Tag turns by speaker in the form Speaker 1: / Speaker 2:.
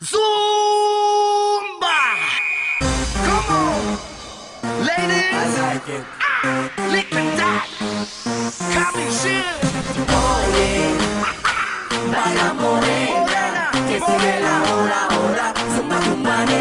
Speaker 1: Zumba! Come on! Ladies!
Speaker 2: I like it.
Speaker 1: Ah, lick the dot! Copy shit!
Speaker 2: Oye, baila morena,
Speaker 1: que
Speaker 2: que sigue la hora, hora, zumba tu manera.